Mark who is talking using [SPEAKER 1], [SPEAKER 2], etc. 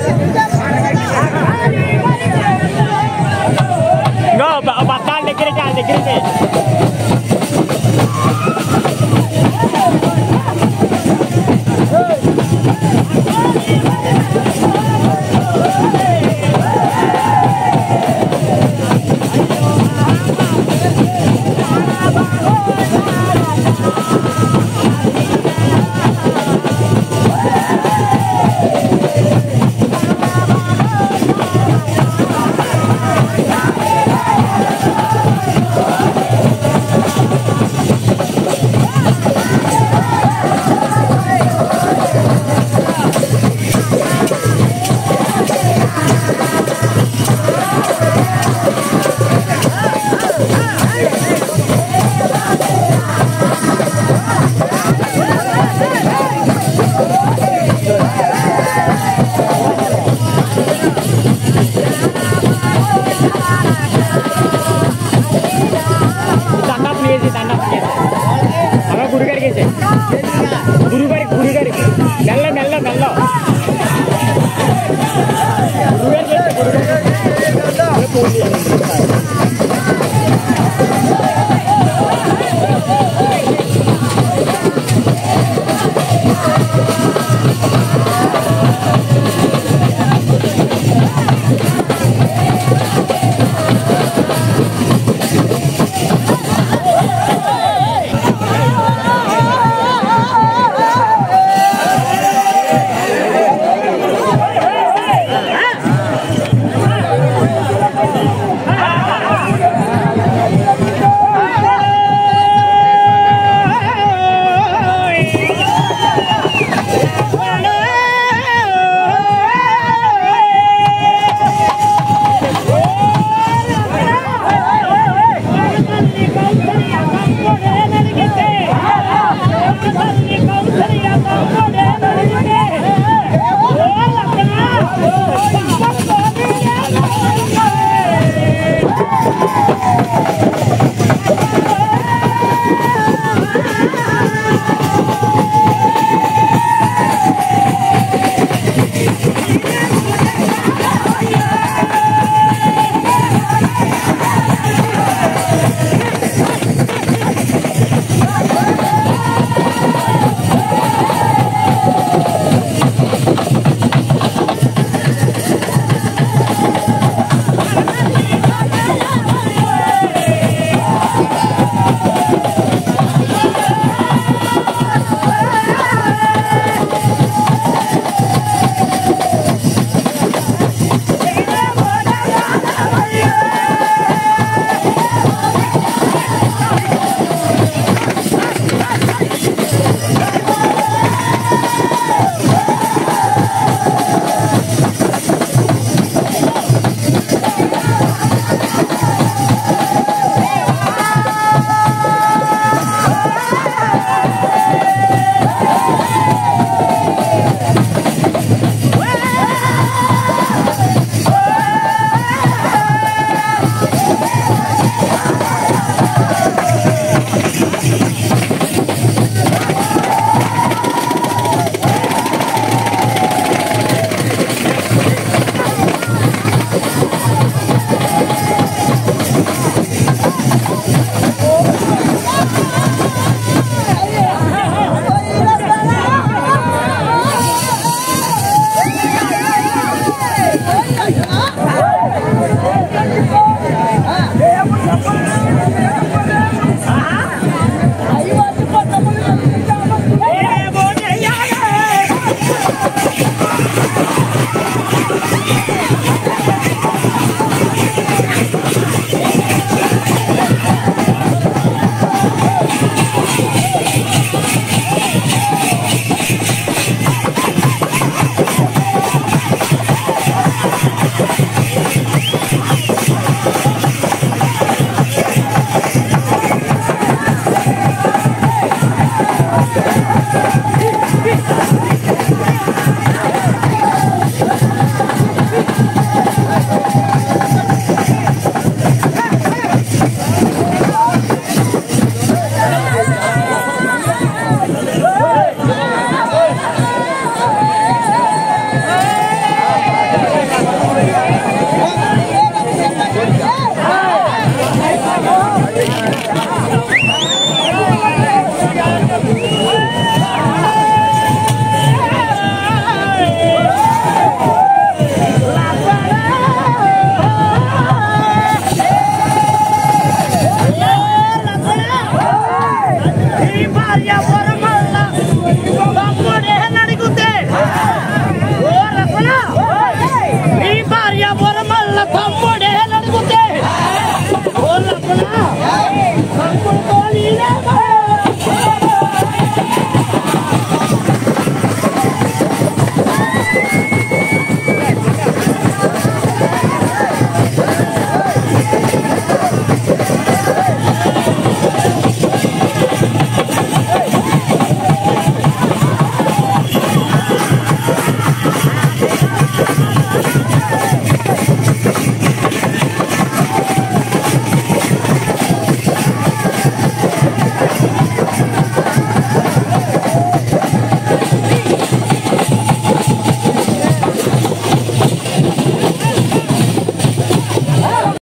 [SPEAKER 1] Yeah. Yeah.